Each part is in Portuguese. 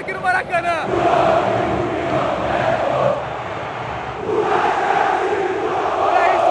aqui no Maracanã. Olha isso,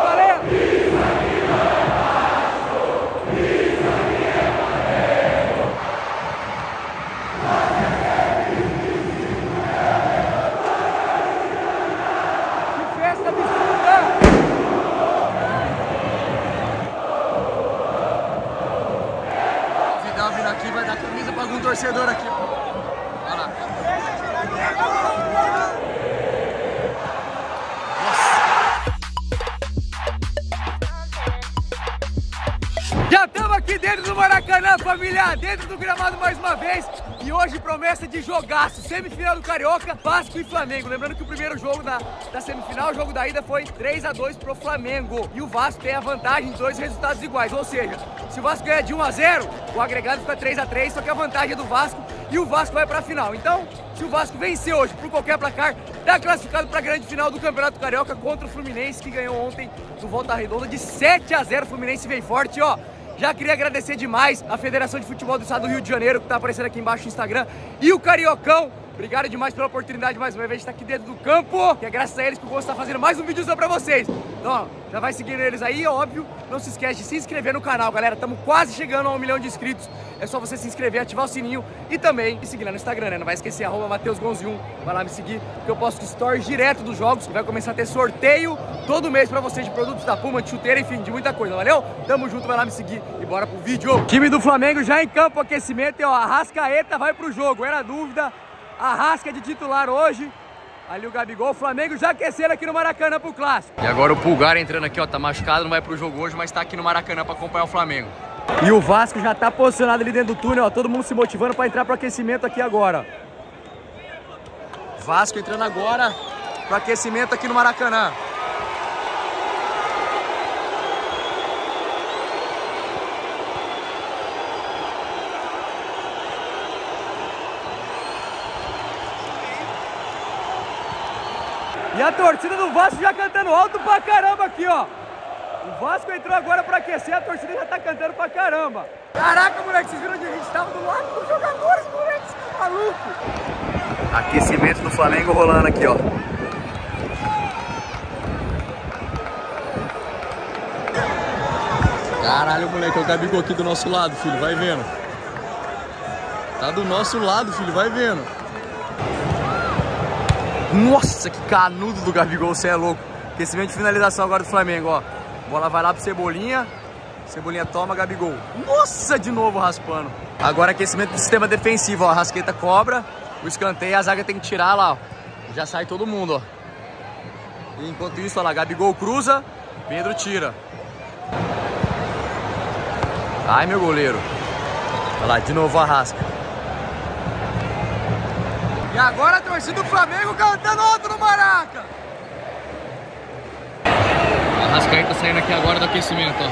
aqui dentro do Maracanã, família, dentro do gramado mais uma vez. E hoje promessa de jogaço, semifinal do Carioca, Vasco e Flamengo. Lembrando que o primeiro jogo da, da semifinal, o jogo da ida foi 3 a 2 pro Flamengo. E o Vasco tem a vantagem de dois resultados iguais, ou seja, se o Vasco ganhar de 1 a 0, o agregado fica 3 a 3, só que a vantagem é do Vasco e o Vasco vai pra final. Então, se o Vasco vencer hoje por qualquer placar, tá classificado pra grande final do Campeonato Carioca contra o Fluminense, que ganhou ontem do Volta Redonda de 7 a 0. O Fluminense veio forte, ó. Já queria agradecer demais a Federação de Futebol do Estado do Rio de Janeiro, que tá aparecendo aqui embaixo no Instagram, e o Cariocão. Obrigado demais pela oportunidade mais uma vez de estar aqui dentro do campo. Que é graças a eles que o Gosto está fazendo mais um vídeo pra vocês. Então, ó, já vai seguindo eles aí, óbvio. Não se esquece de se inscrever no canal, galera. Estamos quase chegando a um milhão de inscritos. É só você se inscrever, ativar o sininho e também me seguir lá no Instagram, né? Não vai esquecer, arroba MatheusGonzi1. Vai lá me seguir, que eu posto stories direto dos jogos. Vai começar a ter sorteio todo mês pra vocês de produtos da Puma, de chuteira, enfim, de muita coisa, valeu? Tamo junto, vai lá me seguir e bora pro vídeo. Time do Flamengo já em campo, aquecimento e ó, a Rascaeta vai pro jogo. Era dúvida, a Rasca de titular hoje. Ali o Gabigol, o Flamengo já aquecendo aqui no Maracanã pro clássico. E agora o Pulgar entrando aqui, ó, tá machucado, não vai pro jogo hoje, mas tá aqui no Maracanã pra acompanhar o Flamengo. E o Vasco já tá posicionado ali dentro do túnel, ó, todo mundo se motivando pra entrar pro aquecimento aqui agora. Vasco entrando agora pro aquecimento aqui no Maracanã. E a torcida do Vasco já cantando alto pra caramba aqui, ó. O Vasco entrou agora pra aquecer, a torcida já tá cantando pra caramba. Caraca, moleque, vocês viram onde a gente tava do lado dos jogadores, moleque, você tá maluco? Aquecimento do Flamengo rolando aqui, ó. Caralho, moleque, é o Gabigol aqui do nosso lado, filho, vai vendo. Tá do nosso lado, filho, vai vendo. Nossa, que canudo do Gabigol, você é louco. Aquecimento de finalização agora do Flamengo, ó. Bola vai lá pro Cebolinha. Cebolinha toma, Gabigol. Nossa, de novo raspando. Agora aquecimento do sistema defensivo, ó. Rasqueta cobra, o escanteio, a zaga tem que tirar lá, ó. Já sai todo mundo, ó. E enquanto isso, ó lá, Gabigol cruza, Pedro tira. Ai, meu goleiro. Olha lá, de novo a Rasca. E agora a torcida do Flamengo cantando alto no Maraca. A Rascaeta saindo aqui agora do aquecimento, ó.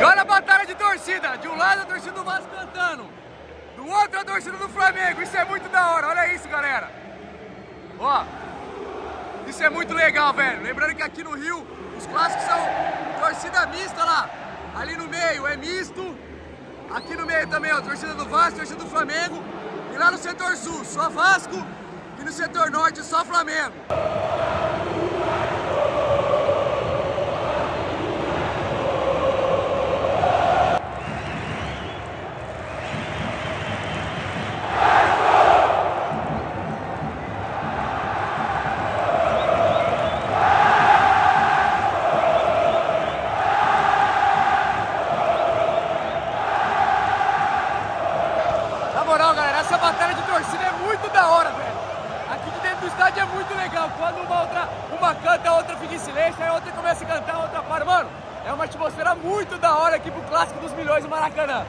E olha a batalha de torcida. De um lado a torcida do Vasco cantando. Do outro a torcida do Flamengo. Isso é muito da hora. Olha isso, galera. Ó. Isso é muito legal, velho. Lembrando que aqui no Rio, os clássicos são torcida mista lá. Ali no meio é misto. Aqui no meio também, ó, torcida do Vasco, torcida do Flamengo. E lá no setor sul, só Vasco. E no setor norte, só Flamengo. Uma canta, a outra fica em silêncio, aí a outra começa a cantar, a outra para. Mano, é uma atmosfera muito da hora aqui pro Clássico dos Milhões do Maracanã.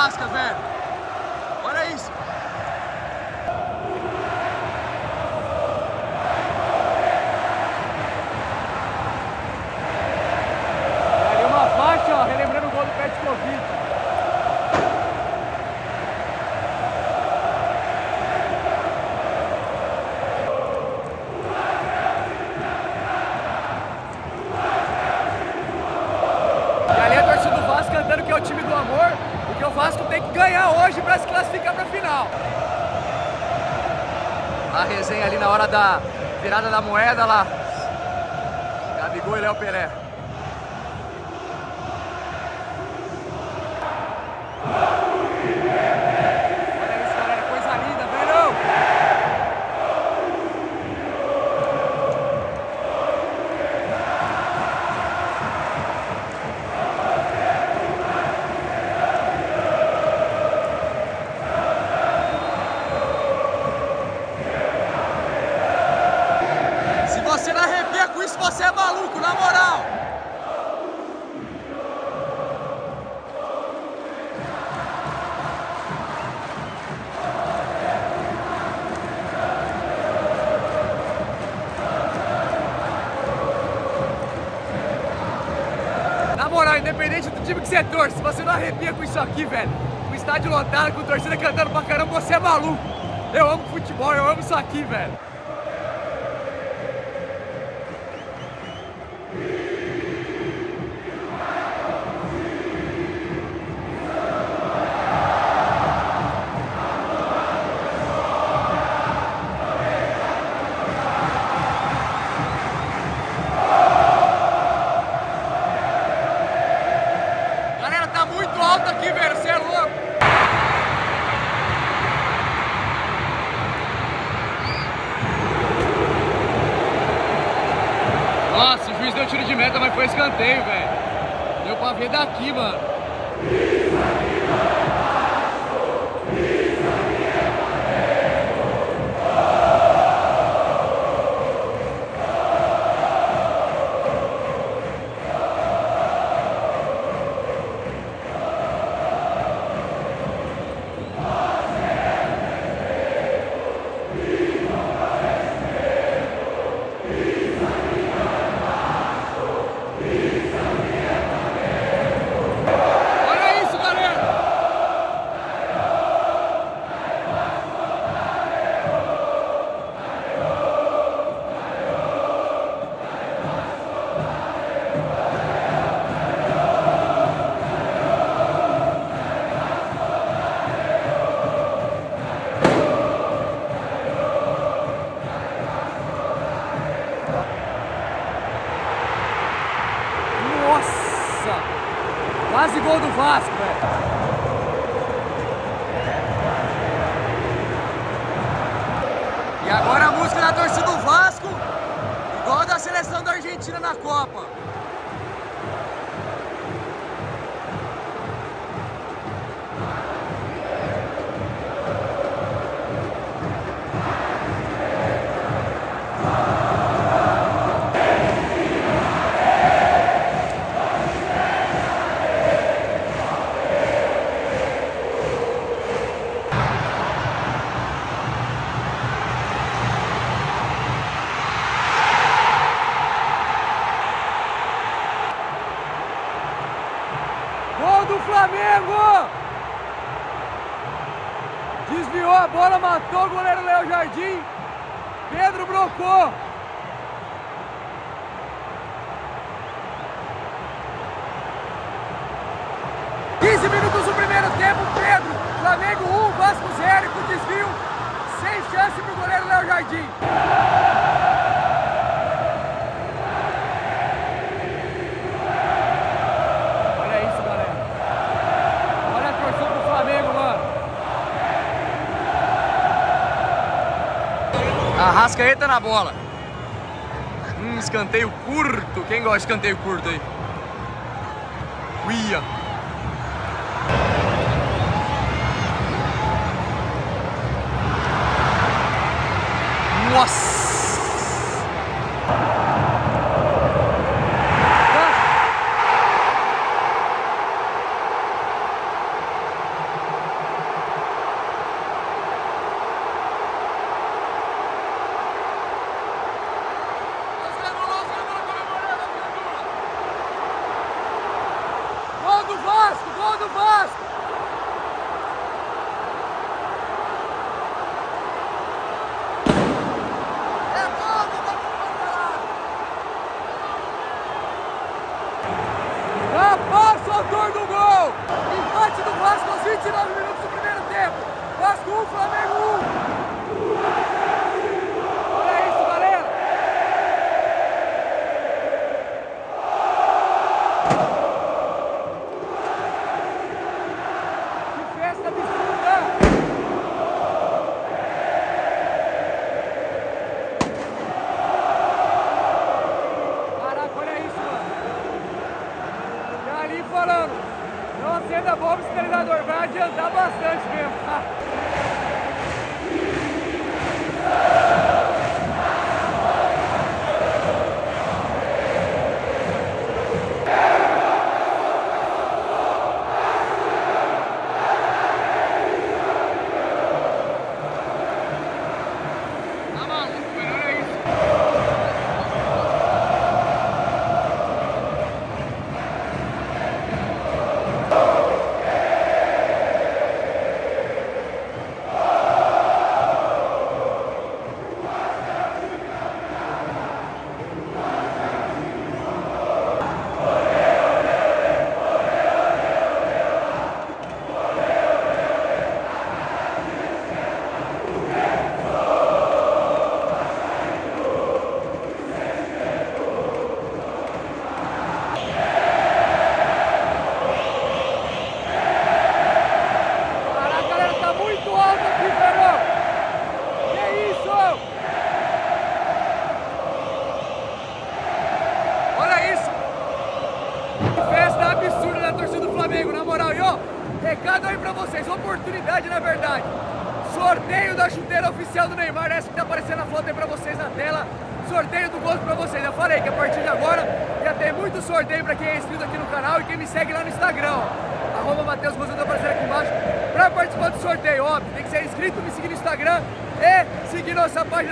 Oscar, man. virada da moeda lá. Gabigol e Léo Pelé. moral, independente do time que você torce, você não arrepia com isso aqui, velho, o estádio lotado, com torcida cantando pra caramba, você é maluco. Eu amo futebol, eu amo isso aqui, velho. aqui, mano. 哥。Arrascaeta na bola. Um escanteio curto. Quem gosta de escanteio curto aí? Uia. Nossa.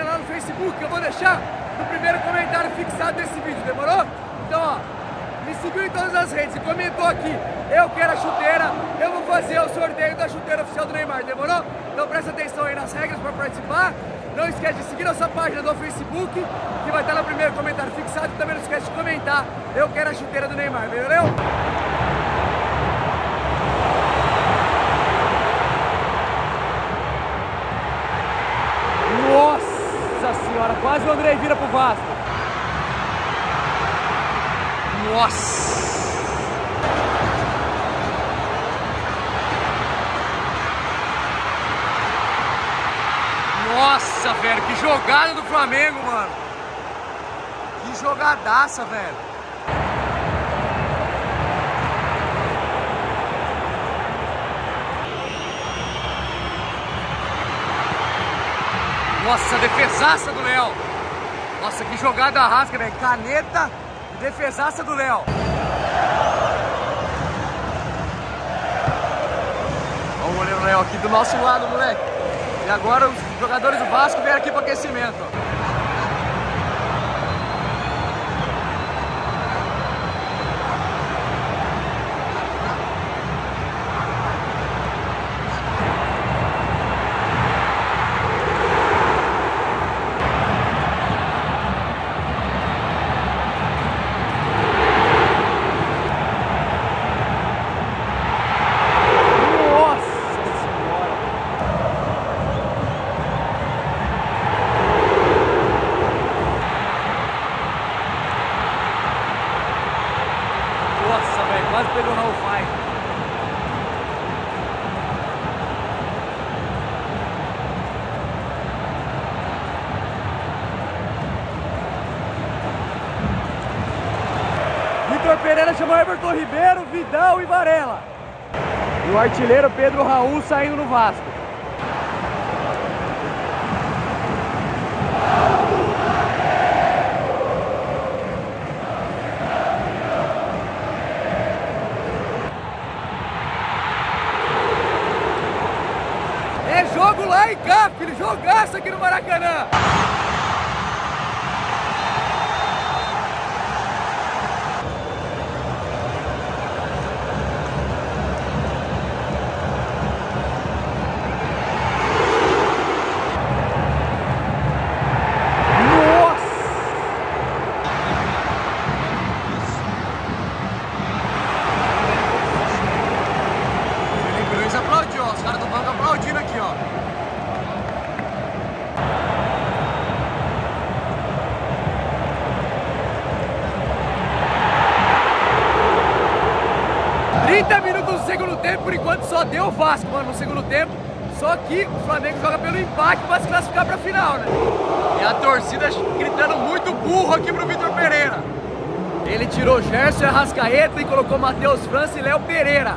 Lá no Facebook, eu vou deixar no primeiro comentário fixado desse vídeo, demorou? Então, ó, me seguiu em todas as redes e comentou aqui, eu quero a chuteira, eu vou fazer o sorteio da chuteira oficial do Neymar, demorou? Então presta atenção aí nas regras para participar. Não esquece de seguir nossa página do Facebook, que vai estar no primeiro comentário fixado. E também não esquece de comentar, eu quero a chuteira do Neymar, valeu? Nossa senhora, quase o André vira pro Vasco. Nossa! Nossa, velho, que jogada do Flamengo, mano. Que jogadaça, velho. Nossa, defesaça do Léo. Nossa, que jogada rasca, velho. Caneta e defesaça do Léo. Olha o goleiro Léo aqui do nosso lado, moleque. E agora os jogadores do Vasco vieram aqui para aquecimento. ó. Nossa senhora. Nossa, velho, quase pegou no fight. Vitor Pereira chamou Everton Ribeiro, Vidal e Varela. E o artilheiro Pedro Raul saindo no Vasco. É jogo lá em cá, filho. Jogaço aqui no Maracanã. 30 minutos do segundo tempo, por enquanto só deu o Vasco, mano, no segundo tempo. Só que o Flamengo joga pelo empate para se classificar para a final, né? E a torcida gritando muito burro aqui pro Vitor Pereira. Ele tirou Gerson e Arrascaeta e colocou Matheus França e Léo Pereira.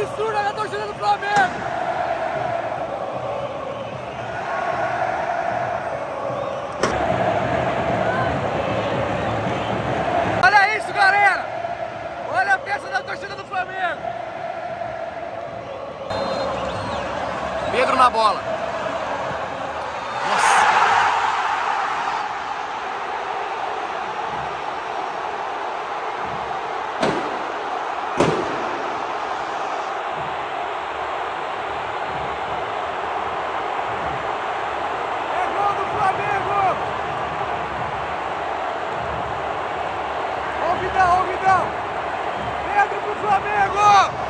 Absurda da torcida do Flamengo! Olha isso, galera! Olha a festa da torcida do Flamengo! Pedro na bola. Festa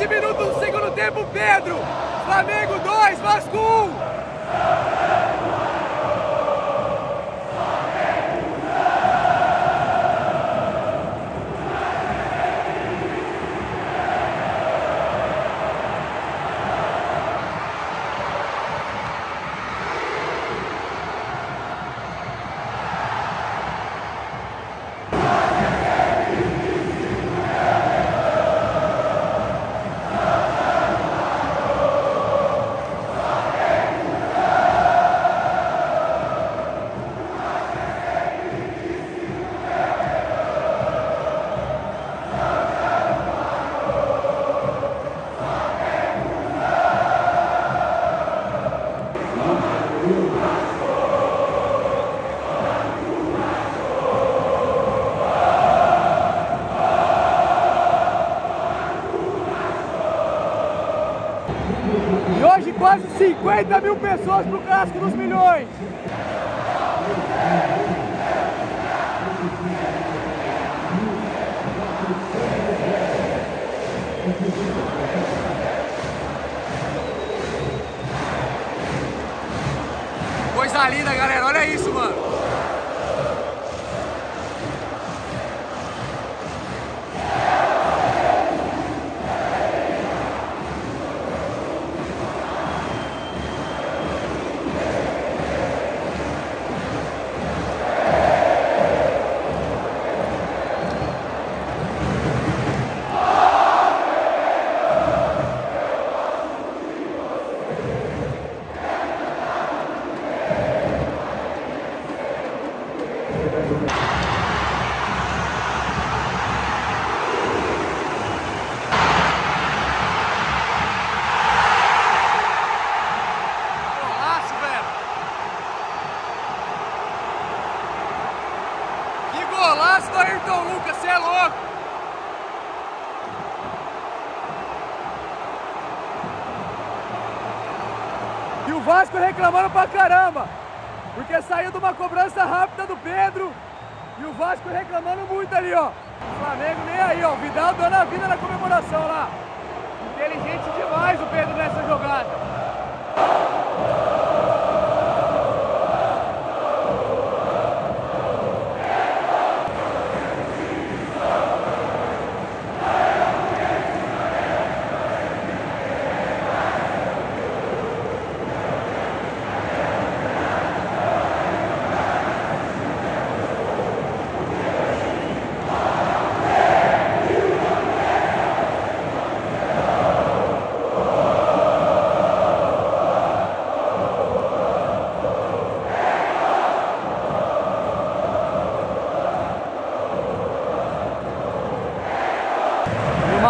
20 minutos do segundo tempo, Pedro. Flamengo 2, Vasco 1. 50 mil pessoas pro Clássico dos Milhões. Coisa linda, galera. Olha isso, mano. golaço do Ayrton Lucas, você é louco! E o Vasco reclamando pra caramba, porque saiu de uma cobrança rápida do Pedro e o Vasco reclamando muito ali, ó. O Flamengo nem aí, ó. Vidal dando a vida na comemoração lá. Inteligente demais o Pedro nessa jogada.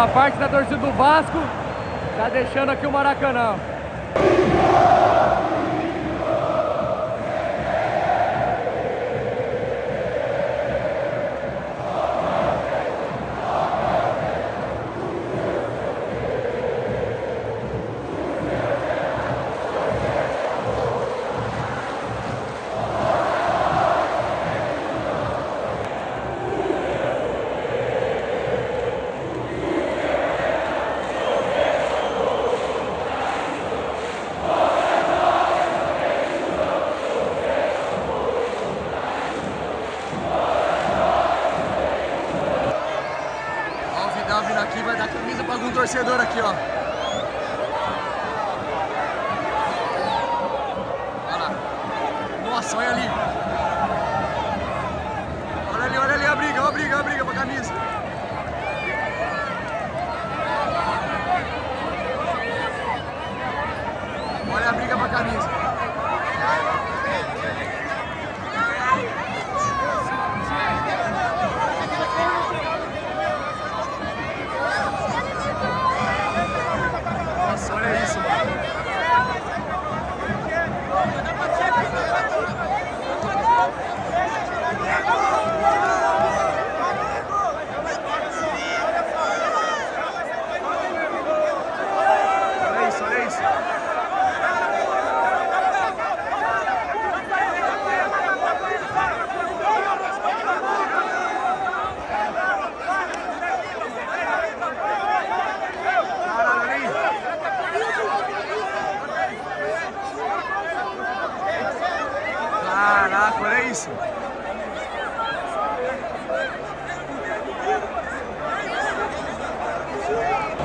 uma parte da torcida do Vasco tá deixando aqui o Maracanã. Torcedor aqui, ó. Olha lá. Nossa, olha ali. Olha ali, olha ali a briga, olha a briga, olha a briga pra camisa. Olha a briga pra camisa. Caraca, olha isso.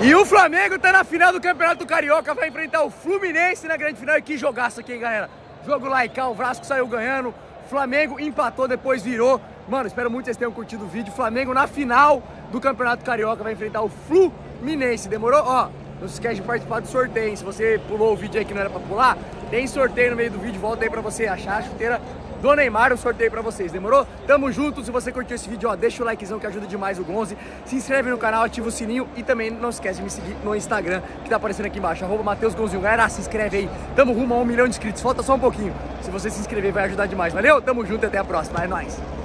E o Flamengo tá na final do Campeonato Carioca, vai enfrentar o Fluminense na grande final. E que jogaço aqui, hein, galera? Jogo lá e cá, o Vasco saiu ganhando, Flamengo empatou, depois virou. Mano, espero muito que vocês tenham curtido o vídeo. Flamengo na final do Campeonato Carioca vai enfrentar o Fluminense. Demorou? Ó, não se esquece de participar do sorteio. Hein? Se você pulou o vídeo aí que não era pra pular, tem sorteio no meio do vídeo. Volta aí pra você achar a chuteira do Neymar, eu sorteio pra vocês, demorou? Tamo junto, se você curtiu esse vídeo, ó, deixa o likezão que ajuda demais o Gonze, se inscreve no canal, ativa o sininho e também não esquece de me seguir no Instagram, que tá aparecendo aqui embaixo, arroba Matheus Gonzinho. Galera, se inscreve aí, tamo rumo a um milhão de inscritos, falta só um pouquinho. Se você se inscrever vai ajudar demais, valeu? Tamo junto e até a próxima, é nóis!